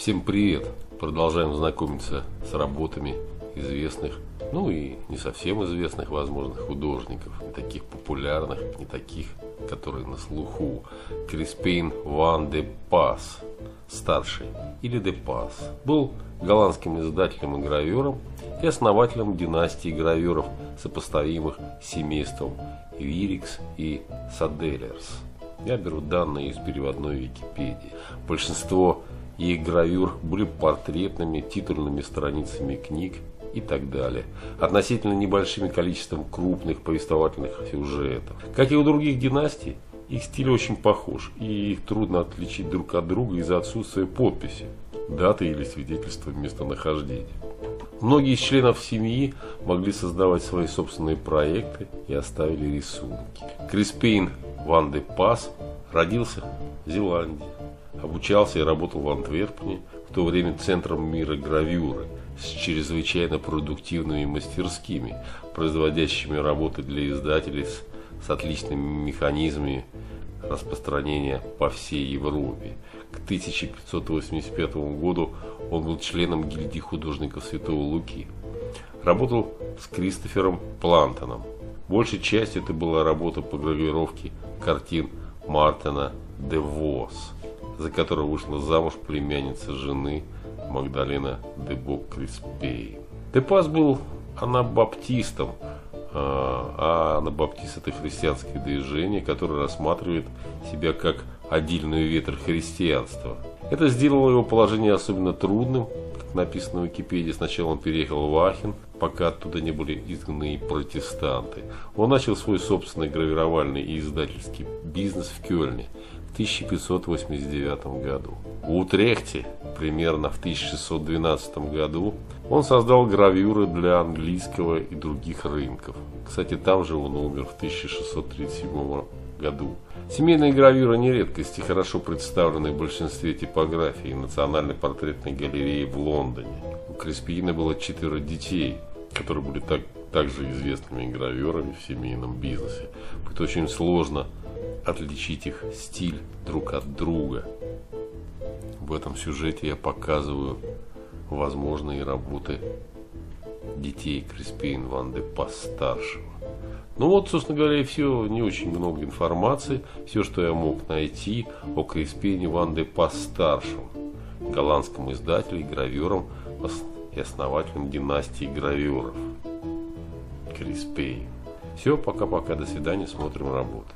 Всем привет! Продолжаем знакомиться с работами известных, ну и не совсем известных, возможно, художников, не таких популярных, не таких, которые на слуху. Криспейн Ван де Пас, старший, или де Пас, был голландским издателем и гравером и основателем династии граверов, сопоставимых с семейством Вирикс и Саделерс. Я беру данные из переводной Википедии. Большинство их гравюр были портретными, титульными страницами книг и так далее, относительно небольшим количеством крупных повествовательных сюжетов. Как и у других династий, их стиль очень похож, и их трудно отличить друг от друга из-за отсутствия подписи, даты или свидетельства местонахождения. Многие из членов семьи могли создавать свои собственные проекты и оставили рисунки. Криспейн Ван де Пас родился в Зеландии. Обучался и работал в Антверпене, в то время центром мира гравюры, с чрезвычайно продуктивными мастерскими, производящими работы для издателей с, с отличными механизмами распространения по всей Европе. К 1585 году он был членом гильдии художников Святого Луки. Работал с Кристофером Плантоном. Большей частью это была работа по гравировке картин Мартина де Вос за которого вышла замуж племянница жены Магдалена де Бок Криспей. Депас был анабаптистом, а, а анабаптист это христианское движение, которое рассматривает себя как отдельную ветер христианства. Это сделало его положение особенно трудным, как написано в Википедии. Сначала он переехал в Ахен, пока оттуда не были изгнаны протестанты. Он начал свой собственный гравировальный и издательский бизнес в Кёльне – 1589 году. В Утрехте, примерно в 1612 году, он создал гравюры для английского и других рынков. Кстати, там же он умер в 1637 году. Семейные гравюры не редкость и хорошо представлены в большинстве типографий Национальной портретной галереи в Лондоне. У Креспиина было четверо детей, которые были так, также известными гравюрами в семейном бизнесе. Это очень сложно отличить их стиль друг от друга. В этом сюжете я показываю возможные работы детей Криспейн Ван де постаршего. Ну вот, собственно говоря, и все, не очень много информации. Все, что я мог найти о Криспейне Ван де постаршем, голландском издателе, гравером и основателем династии граверов. Криспейн. Все, пока-пока, до свидания, смотрим работы.